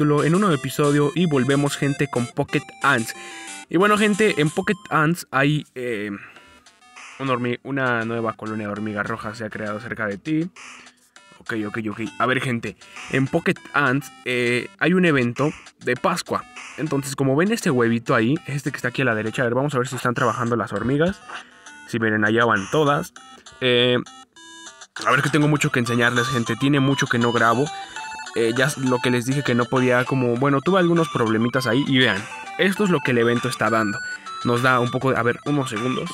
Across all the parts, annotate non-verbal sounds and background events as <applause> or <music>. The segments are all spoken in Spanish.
en un nuevo episodio y volvemos gente con Pocket Ants. Y bueno gente, en Pocket Ants hay eh, una, nueva colonia de hormigas rojas se ha creado cerca de ti. Ok, ok, ok. A ver gente, en Pocket Ants eh, hay un evento de Pascua. Entonces como ven este huevito ahí, este que está aquí a la derecha, a ver, vamos a ver si están trabajando las hormigas. Si miren, allá van todas. Eh, a ver que tengo mucho que enseñarles, gente. Tiene mucho que no grabo. Eh, ya lo que les dije que no podía como... Bueno, tuve algunos problemitas ahí y vean. Esto es lo que el evento está dando. Nos da un poco de... A ver, unos segundos.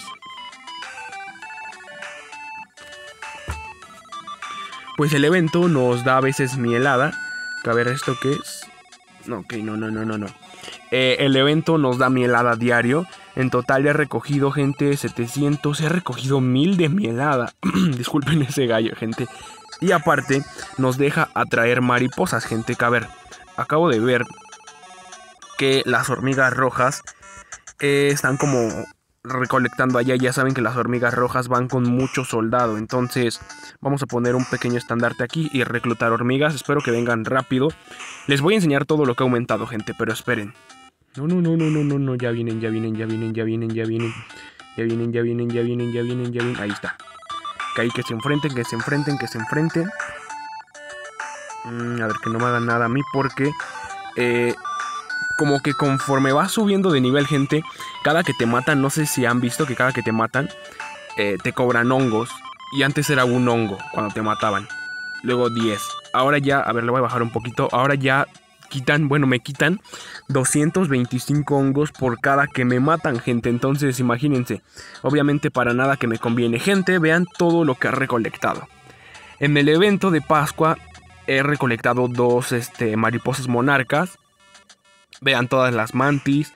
Pues el evento nos da a veces mielada. a ver, ¿esto qué es? No, ok, no, no, no, no, no. Eh, el evento nos da mielada diario. En total he recogido, gente, 700. He recogido 1000 de mielada. <clears throat> Disculpen ese gallo, gente. Y aparte, nos deja atraer mariposas, gente. Que a ver, acabo de ver que las hormigas rojas eh, están como recolectando allá. Ya saben que las hormigas rojas van con mucho soldado. Entonces, vamos a poner un pequeño estandarte aquí y reclutar hormigas. Espero que vengan rápido. Les voy a enseñar todo lo que ha aumentado, gente, pero esperen. No, no, no, no, no, no, no, ya vienen, ya vienen, ya vienen, ya vienen, ya vienen. Ya vienen, ya vienen, ya vienen, ya vienen, ya vienen. Ahí está. Que ahí que se enfrenten, que se enfrenten, que se enfrenten. Mm, a ver, que no me hagan nada a mí porque... Eh, como que conforme va subiendo de nivel, gente, cada que te matan, no sé si han visto que cada que te matan, eh, te cobran hongos. Y antes era un hongo cuando te mataban. Luego 10. Ahora ya, a ver, le voy a bajar un poquito. Ahora ya quitan, bueno, me quitan 225 hongos por cada que me matan, gente. Entonces, imagínense, obviamente para nada que me conviene. Gente, vean todo lo que he recolectado. En el evento de Pascua he recolectado dos este, mariposas monarcas. Vean todas las mantis.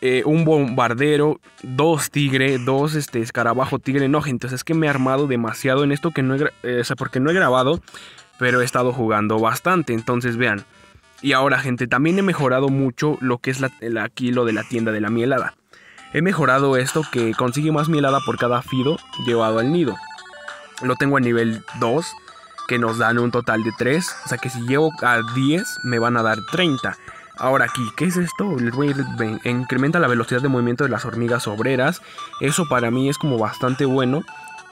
Eh, un bombardero, dos tigre, dos este, escarabajo tigre. No, gente, es que me he armado demasiado en esto que no he, eh, porque no he grabado, pero he estado jugando bastante. Entonces, vean, y ahora, gente, también he mejorado mucho lo que es aquí lo de la tienda de la mielada. He mejorado esto que consigue más mielada por cada fido llevado al nido. Lo tengo a nivel 2, que nos dan un total de 3. O sea que si llevo a 10, me van a dar 30. Ahora aquí, ¿qué es esto? Les voy a incrementa la velocidad de movimiento de las hormigas obreras. Eso para mí es como bastante bueno,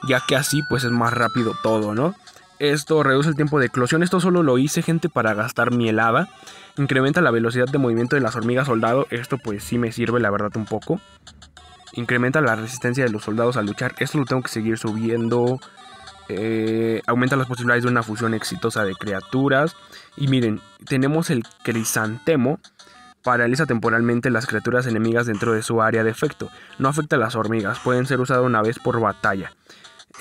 ya que así pues es más rápido todo, ¿no? Esto reduce el tiempo de eclosión. Esto solo lo hice, gente, para gastar mielada. Incrementa la velocidad de movimiento de las hormigas soldado. Esto pues sí me sirve, la verdad, un poco. Incrementa la resistencia de los soldados al luchar. Esto lo tengo que seguir subiendo. Eh, aumenta las posibilidades de una fusión exitosa de criaturas. Y miren, tenemos el crisantemo. Paraliza temporalmente las criaturas enemigas dentro de su área de efecto. No afecta a las hormigas. Pueden ser usadas una vez por batalla.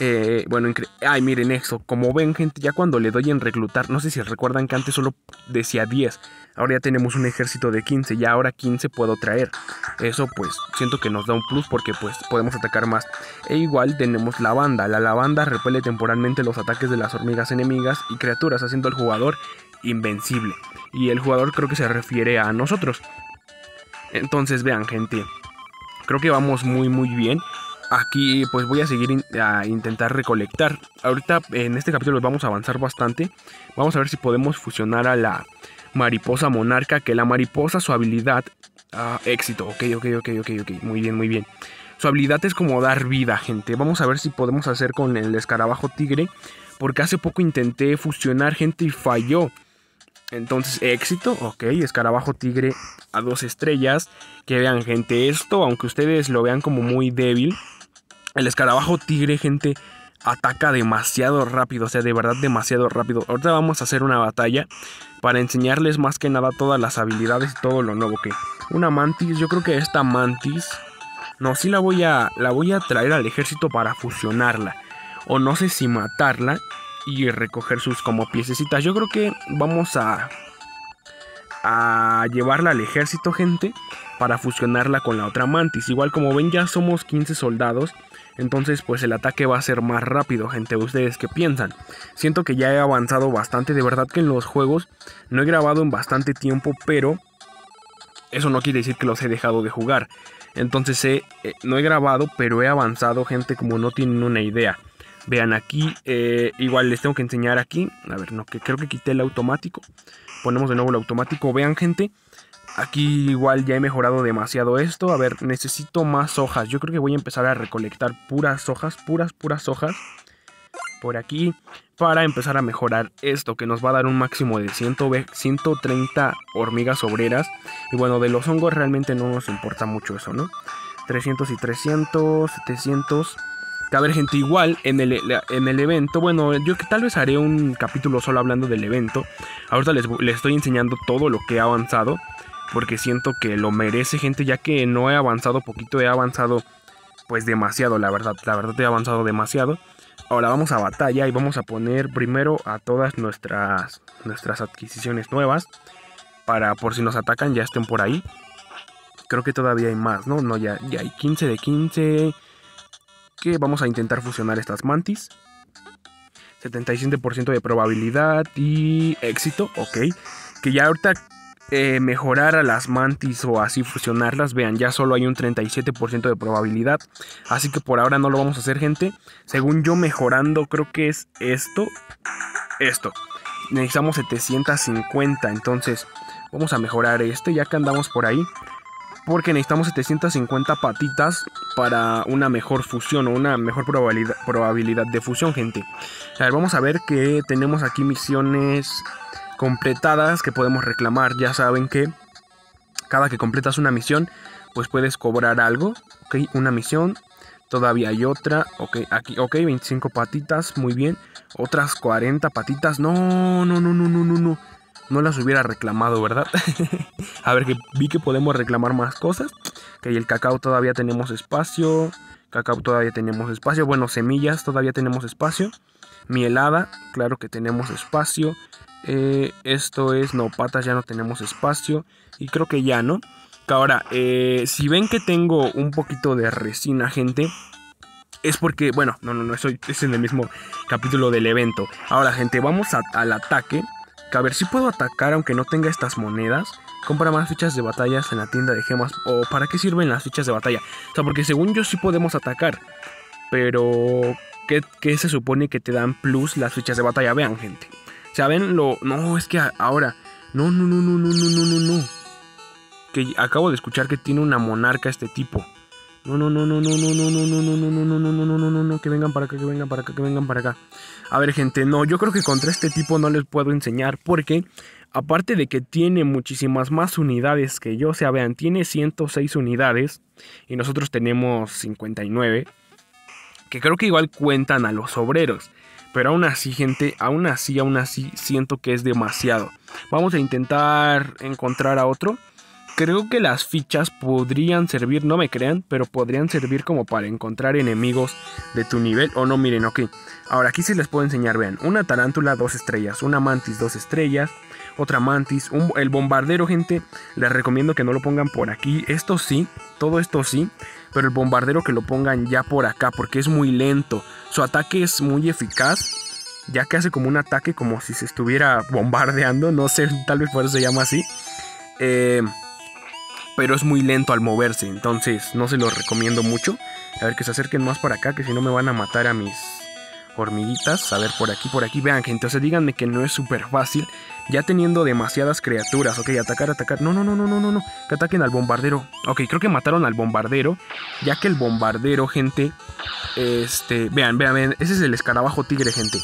Eh, bueno, ay, miren eso. Como ven, gente, ya cuando le doy en reclutar, no sé si recuerdan que antes solo decía 10. Ahora ya tenemos un ejército de 15. Ya ahora 15 puedo traer. Eso, pues, siento que nos da un plus porque, pues, podemos atacar más. E igual tenemos la banda. La lavanda repele temporalmente los ataques de las hormigas enemigas y criaturas, haciendo al jugador invencible. Y el jugador creo que se refiere a nosotros. Entonces, vean, gente. Creo que vamos muy, muy bien aquí pues voy a seguir a intentar recolectar. Ahorita en este capítulo vamos a avanzar bastante. Vamos a ver si podemos fusionar a la mariposa monarca. Que la mariposa, su habilidad... Ah, éxito, ok, ok, ok, ok, ok. Muy bien, muy bien. Su habilidad es como dar vida, gente. Vamos a ver si podemos hacer con el escarabajo tigre. Porque hace poco intenté fusionar, gente, y falló. Entonces, éxito, ok, escarabajo tigre a dos estrellas. Que vean, gente, esto, aunque ustedes lo vean como muy débil, el escarabajo tigre, gente, ataca demasiado rápido, o sea, de verdad demasiado rápido. Ahorita vamos a hacer una batalla para enseñarles más que nada todas las habilidades y todo lo nuevo que. Una mantis, yo creo que esta mantis, no, sí la voy a, la voy a traer al ejército para fusionarla. O no sé si matarla y recoger sus como piececitas. Yo creo que vamos a a llevarla al ejército, gente, para fusionarla con la otra mantis. Igual como ven ya somos 15 soldados entonces pues el ataque va a ser más rápido, gente. ¿Ustedes qué piensan? Siento que ya he avanzado bastante. De verdad que en los juegos no he grabado en bastante tiempo, pero eso no quiere decir que los he dejado de jugar. Entonces eh, no he grabado, pero he avanzado, gente, como no tienen una idea. Vean aquí, eh, igual les tengo que enseñar aquí. A ver, no, que creo que quité el automático. Ponemos de nuevo el automático. Vean, gente. Aquí igual ya he mejorado demasiado esto. A ver, necesito más hojas. Yo creo que voy a empezar a recolectar puras hojas, puras, puras hojas. Por aquí. Para empezar a mejorar esto, que nos va a dar un máximo de 130 hormigas obreras. Y bueno, de los hongos realmente no nos importa mucho eso, ¿no? 300 y 300, 700 a ver, gente, igual en el, en el evento, bueno, yo que tal vez haré un capítulo solo hablando del evento. Ahorita les, les estoy enseñando todo lo que he avanzado, porque siento que lo merece, gente, ya que no he avanzado poquito, he avanzado pues demasiado, la verdad, la verdad he avanzado demasiado. Ahora vamos a batalla y vamos a poner primero a todas nuestras, nuestras adquisiciones nuevas, para por si nos atacan ya estén por ahí. Creo que todavía hay más, ¿no? No, ya, ya hay 15 de 15 que vamos a intentar fusionar estas mantis. 77% de probabilidad y éxito, ok. Que ya ahorita eh, mejorar a las mantis o así fusionarlas, vean, ya solo hay un 37% de probabilidad. Así que por ahora no lo vamos a hacer, gente. Según yo mejorando, creo que es esto. Esto. Necesitamos 750, entonces vamos a mejorar este ya que andamos por ahí porque necesitamos 750 patitas para una mejor fusión o una mejor probabilidad, probabilidad de fusión, gente. A ver, vamos a ver que tenemos aquí misiones completadas que podemos reclamar. Ya saben que cada que completas una misión, pues puedes cobrar algo. Ok, una misión. Todavía hay otra. Ok, aquí, ok, 25 patitas, muy bien. Otras 40 patitas. No, no, no, no, no, no, no no las hubiera reclamado, ¿verdad? <laughs> a ver, que vi que podemos reclamar más cosas. Que el cacao todavía tenemos espacio. Cacao todavía tenemos espacio. Bueno, semillas todavía tenemos espacio. Mielada, claro que tenemos espacio. Eh, esto es, no, patas ya no tenemos espacio. Y creo que ya, ¿no? Ahora, eh, si ven que tengo un poquito de resina, gente, es porque, bueno, no, no, no, eso es en el mismo capítulo del evento. Ahora, gente, vamos al ataque a ver si puedo atacar aunque no tenga estas monedas. Compra más fichas de batallas en la tienda de gemas. ¿O para qué sirven las fichas de batalla? O sea, porque según yo sí podemos atacar. Pero, ¿qué, se supone que te dan plus las fichas de batalla? Vean, gente. ¿Saben lo...? No, es que ahora... No, no, no, no, no, no, no, no, no. Que acabo de escuchar que tiene una monarca este tipo. No, no, no, no, no, no, no, no, no, no, no, no, no, no, no, no, no, no, no, que vengan para acá, que vengan para acá, que vengan para acá. A ver, gente, no, yo creo que contra este tipo no les puedo enseñar porque aparte de que tiene muchísimas más unidades que yo, o sea, vean, tiene 106 unidades y nosotros tenemos 59, que creo que igual cuentan a los obreros. Pero aún así, gente, aún así, aún así, siento que es demasiado. Vamos a intentar encontrar a otro creo que las fichas podrían servir, no me crean, pero podrían servir como para encontrar enemigos de tu nivel. O no, miren, ok. Ahora aquí sí les puedo enseñar, vean. Una tarántula, dos estrellas. Una mantis, dos estrellas. Otra mantis. el bombardero, gente. Les recomiendo que no lo pongan por aquí. Esto sí, todo esto sí. Pero el bombardero que lo pongan ya por acá, porque es muy lento. Su ataque es muy eficaz. Ya que hace como un ataque como si se estuviera bombardeando. No sé, tal vez por eso se llama así. Eh, pero es muy lento al moverse, entonces no se lo recomiendo mucho. A ver que se acerquen más para acá, que si no me van a matar a mis hormiguitas. A ver, por aquí, por aquí, vean gente, entonces díganme que no es súper fácil, ya teniendo demasiadas criaturas, ok, atacar, atacar, no, no, no, no, no, no, no, que ataquen al bombardero, ok, creo que mataron al bombardero, ya que el bombardero, gente, este, vean, vean, vean, ese es el escarabajo tigre, gente,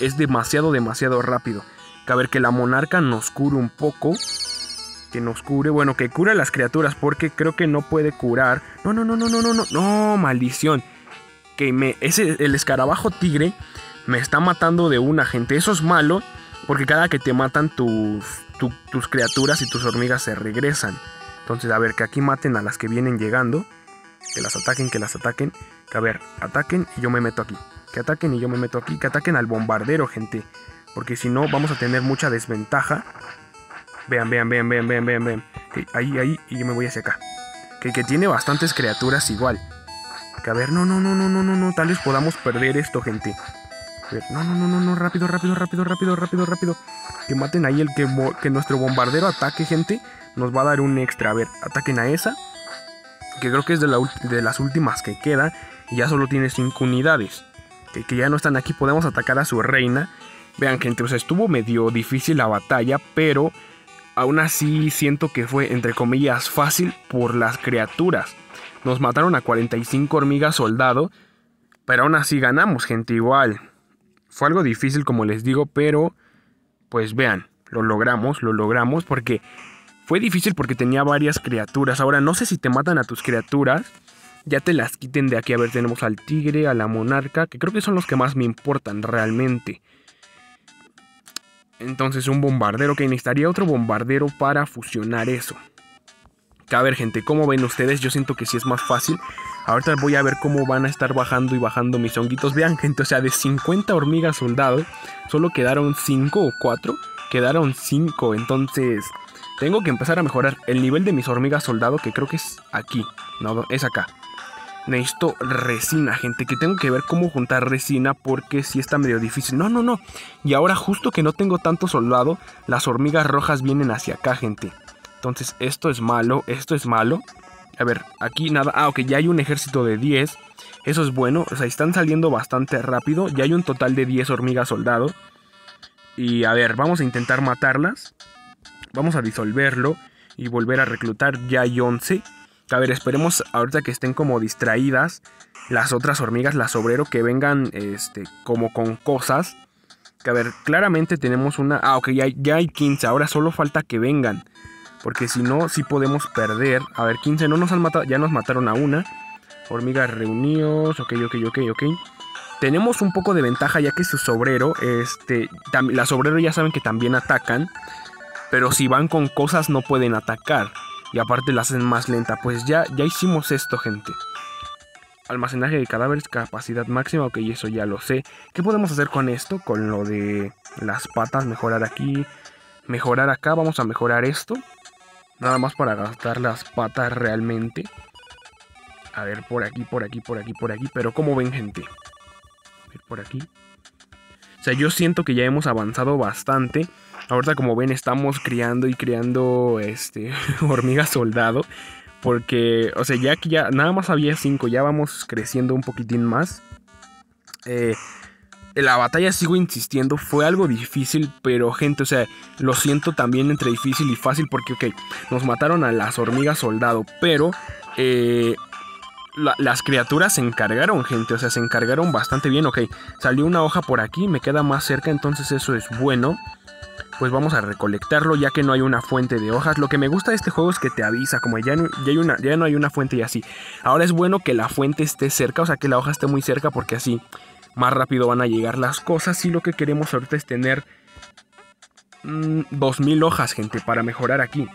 es demasiado, demasiado rápido, que a ver que la monarca nos cure un poco, que nos cure, bueno, que cura a las criaturas, porque creo que no puede curar. No, no, no, no, no, no, no, no, maldición. Que me, ese, el escarabajo tigre me está matando de una gente. Eso es malo, porque cada que te matan tus, tus criaturas y tus hormigas se regresan. Entonces, a ver, que aquí maten a las que vienen llegando. Que las ataquen, que las ataquen. Que a ver, ataquen y yo me meto aquí. Que ataquen y yo me meto aquí. Que ataquen al bombardero, gente. Porque si no, vamos a tener mucha desventaja Vean, vean, vean, vean, vean, vean, vean. ahí, ahí, y yo me voy hacia acá. Que, que tiene bastantes criaturas igual. Que a ver, no, no, no, no, no, no, no. Tal vez podamos perder esto, gente. A ver, no, no, no, no, no. Rápido, rápido, rápido, rápido, rápido, rápido. Que maten ahí el que, que nuestro bombardero ataque, gente. Nos va a dar un extra. A ver, ataquen a esa. Que creo que es de, la, de las últimas que queda. Y ya solo tiene 5 unidades. que ya no están aquí, podemos atacar a su reina. Vean, gente, o sea, estuvo medio difícil la batalla, pero aún así siento que fue, entre comillas, fácil por las criaturas. Nos mataron a 45 hormigas soldado, pero aún así ganamos, gente, igual. Fue algo difícil, como les digo, pero pues vean, lo logramos, lo logramos porque fue difícil porque tenía varias criaturas. Ahora, no sé si te matan a tus criaturas, ya te las quiten de aquí. A ver, tenemos al tigre, a la monarca, que creo que son los que más me importan realmente. Entonces un bombardero que necesitaría otro bombardero para fusionar eso. A ver gente, ¿cómo ven ustedes? Yo siento que sí es más fácil. Ahorita voy a ver cómo van a estar bajando y bajando mis honguitos. Vean gente, o sea, de 50 hormigas soldados, solo quedaron 5 o 4. Quedaron 5, entonces tengo que empezar a mejorar el nivel de mis hormigas soldado, que creo que es aquí. No, es acá. Necesito resina, gente, que tengo que ver cómo juntar resina porque si está medio difícil. No, no, no. Y ahora justo que no tengo tanto soldado, las hormigas rojas vienen hacia acá, gente. Entonces esto es malo, esto es malo. A ver, aquí nada. Ah, ok, ya hay un ejército de 10. Eso es bueno. O sea, están saliendo bastante rápido. Ya hay un total de 10 hormigas soldado. Y a ver, vamos a intentar matarlas. Vamos a disolverlo y volver a reclutar. Ya hay 11. A ver, esperemos ahorita que estén como distraídas las otras hormigas, las obrero, que vengan este, como con cosas. Que a ver, claramente tenemos una... Ah, ok, ya, ya hay 15, ahora solo falta que vengan. Porque si no, sí podemos perder. A ver, 15 no nos han matado, ya nos mataron a una. Hormigas reunidos, ok, ok, ok, ok. Tenemos un poco de ventaja ya que su sobrero, este, las obreros ya saben que también atacan. Pero si van con cosas no pueden atacar y aparte la hacen más lenta. Pues ya, ya hicimos esto, gente. Almacenaje de cadáveres, capacidad máxima, ok, eso ya lo sé. ¿Qué podemos hacer con esto? Con lo de las patas, mejorar aquí, mejorar acá, vamos a mejorar esto. Nada más para gastar las patas realmente. A ver, por aquí, por aquí, por aquí, por aquí. Pero ¿cómo ven, gente? A ver, por aquí. O sea, yo siento que ya hemos avanzado bastante. Ahorita como ven estamos criando y criando este <laughs> hormigas soldado. Porque, o sea, ya que ya nada más había 5, ya vamos creciendo un poquitín más. Eh, la batalla sigo insistiendo, fue algo difícil, pero gente, o sea, lo siento también entre difícil y fácil porque, ok, nos mataron a las hormigas soldado, pero eh, las criaturas se encargaron, gente, o sea, se encargaron bastante bien, ok, salió una hoja por aquí, me queda más cerca, entonces eso es bueno pues vamos a recolectarlo ya que no hay una fuente de hojas. Lo que me gusta de este juego es que te avisa, como ya no, hay, una, ya no hay una fuente y así. Ahora es bueno que la fuente esté cerca, o sea que la hoja esté muy cerca porque así más rápido van a llegar las cosas y lo que queremos ahorita es tener 2000 mm, hojas, gente, para mejorar aquí.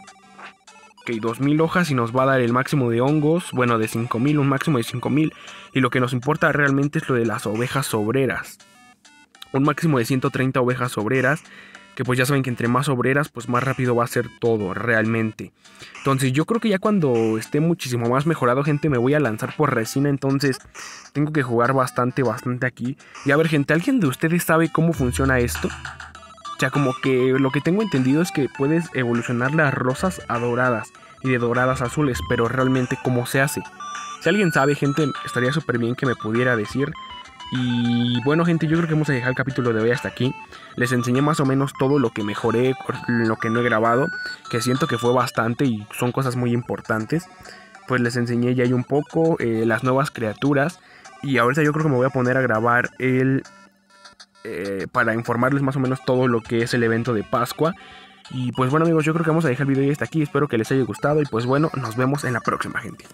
Ok, 2000 hojas y nos va a dar el máximo de hongos, bueno, de 5000, un máximo de 5000. Y lo que nos importa realmente es lo de las ovejas obreras. Un máximo de 130 ovejas obreras que pues ya saben que entre más obreras, pues más rápido va a ser todo, realmente. Entonces yo creo que ya cuando esté muchísimo más mejorado, gente, me voy a lanzar por resina, entonces tengo que jugar bastante, bastante aquí. Y a ver, gente, ¿alguien de ustedes sabe cómo funciona esto? O sea, como que lo que tengo entendido es que puedes evolucionar las rosas a doradas y de doradas a azules, pero realmente cómo se hace. Si alguien sabe, gente, estaría súper bien que me pudiera decir. Y bueno gente, yo creo que vamos a dejar el capítulo de hoy hasta aquí. Les enseñé más o menos todo lo que mejoré, lo que no he grabado, que siento que fue bastante y son cosas muy importantes. Pues les enseñé ya hay un poco eh, las nuevas criaturas. Y ahorita yo creo que me voy a poner a grabar el... Eh, para informarles más o menos todo lo que es el evento de Pascua. Y pues bueno amigos, yo creo que vamos a dejar el video hasta aquí. Espero que les haya gustado y pues bueno, nos vemos en la próxima gente.